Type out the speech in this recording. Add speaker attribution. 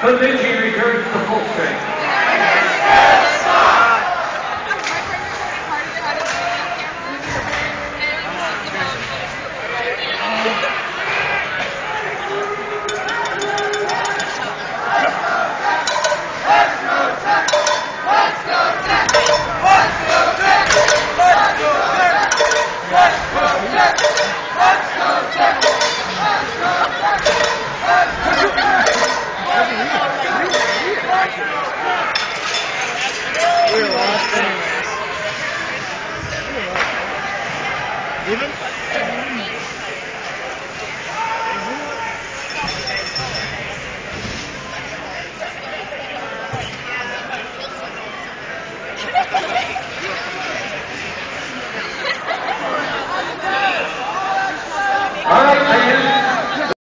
Speaker 1: Bemidji returns to full strength. Let's go, Jack! Let's go, Jack! Let's go, Jack! Even?